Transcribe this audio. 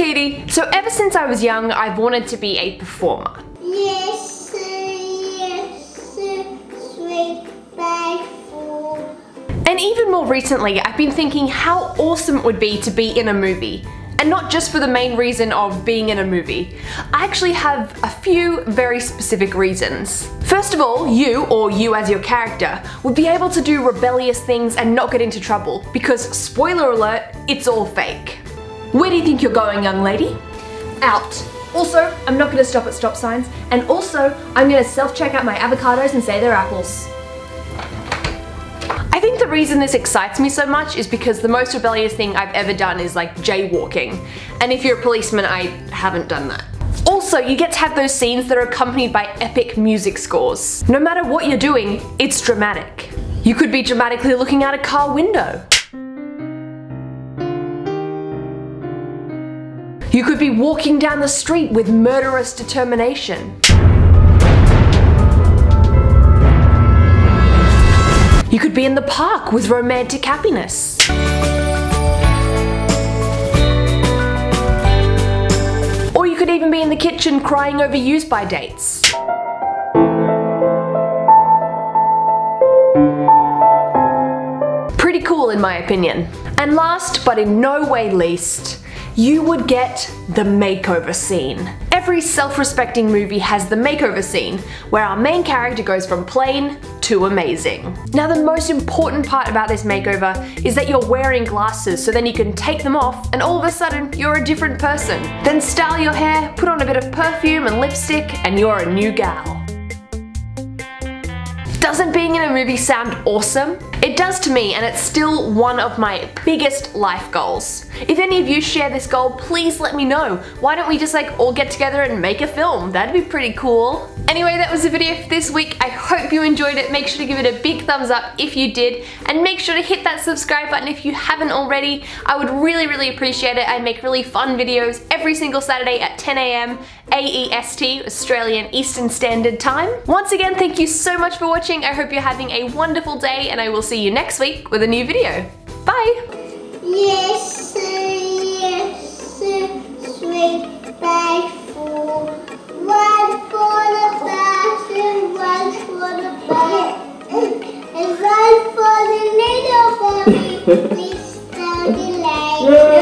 Caitie. So ever since I was young, I've wanted to be a performer. Yes, yes, sweet. And even more recently, I've been thinking how awesome it would be to be in a movie. And not just for the main reason of being in a movie. I actually have a few very specific reasons. First of all, you, or you as your character, would be able to do rebellious things and not get into trouble, because spoiler alert, it's all fake. Where do you think you're going, young lady? Out. Also, I'm not gonna stop at stop signs, and also, I'm gonna self-check out my avocados and say they're apples. I think the reason this excites me so much is because the most rebellious thing I've ever done is like jaywalking. And if you're a policeman, I haven't done that. Also, you get to have those scenes that are accompanied by epic music scores. No matter what you're doing, it's dramatic. You could be dramatically looking out a car window. You could be walking down the street with murderous determination. You could be in the park with romantic happiness. Or you could even be in the kitchen crying over use by dates. Pretty cool in my opinion. And last but in no way least, you would get the makeover scene. Every self-respecting movie has the makeover scene, where our main character goes from plain to amazing. Now the most important part about this makeover is that you're wearing glasses so then you can take them off and all of a sudden you're a different person. Then style your hair, put on a bit of perfume and lipstick and you're a new gal. Doesn't being in a movie sound awesome? It does to me and it's still one of my biggest life goals. If any of you share this goal, please let me know. Why don't we just like all get together and make a film? That'd be pretty cool. Anyway, that was the video for this week. I hope you enjoyed it. Make sure to give it a big thumbs up if you did and make sure to hit that subscribe button if you haven't already. I would really, really appreciate it. I make really fun videos every single Saturday at 10 a.m. AEST, Australian Eastern Standard Time. Once again, thank you so much for watching. I hope you're having a wonderful day and I will see you next week with a new video. Bye! Yes, yes, sweet bag. One for the bathroom, one for the bed, and one for the little baby.